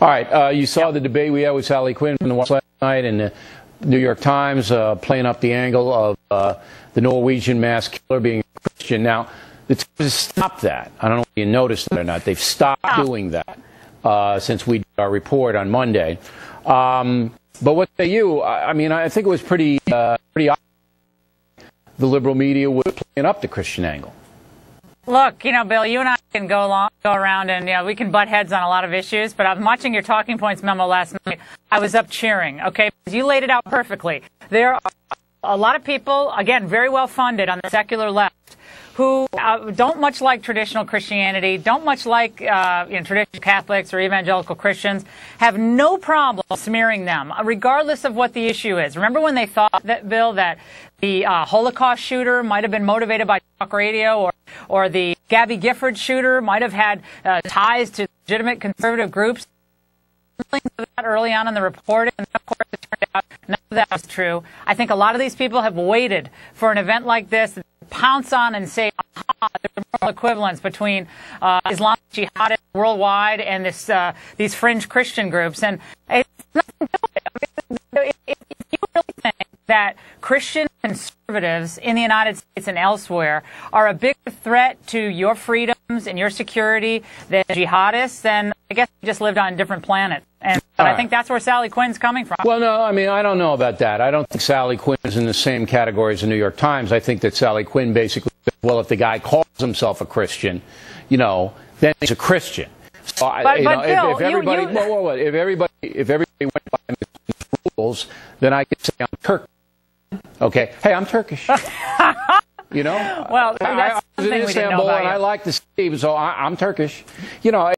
All right, uh, you saw the debate we had with Sally Quinn from the White last night, and the New York Times uh, playing up the angle of uh, the Norwegian mass killer being a Christian. Now, the Times has stopped that. I don't know if you noticed that or not. They've stopped doing that uh, since we did our report on Monday. Um, but what say you? I, I mean, I think it was pretty, uh, pretty obvious the liberal media was playing up the Christian angle. Look, you know, Bill, you and I can go along, go around, and know, we can butt heads on a lot of issues. But I'm watching your talking points memo last night. I was up cheering. Okay, you laid it out perfectly. There are a lot of people, again, very well funded on the secular left, who uh, don't much like traditional Christianity, don't much like uh, you know, traditional Catholics or evangelical Christians, have no problem smearing them, regardless of what the issue is. Remember when they thought that, Bill, that the uh, Holocaust shooter might have been motivated by talk radio, or or the Gabby Gifford shooter might have had uh, ties to legitimate conservative groups. Early on in the reporting, and of course it turned out none of that was true. I think a lot of these people have waited for an event like this pounce on and say, aha, there's moral equivalence between uh, Islamic jihadists worldwide and this, uh, these fringe Christian groups. And it's nothing to it. I mean, if you really think that Christian conservatives in the United States and elsewhere are a bigger threat to your freedoms and your security than jihadists, then I guess you just lived on a different planet. And but I think that's where Sally Quinn's coming from. Well, no, I mean, I don't know about that. I don't think Sally Quinn is in the same category as the New York Times. I think that Sally Quinn basically well, if the guy calls himself a Christian, you know, then he's a Christian. So, but, you but know, Bill, if, if everybody, you, you... Whoa, whoa, whoa, if everybody, if everybody went by the rules, then I could say I'm. Okay, hey, I'm Turkish. you know, well, that's I, I was in something we didn't know Istanbul and. I like the Steve, so I, I'm Turkish. You know.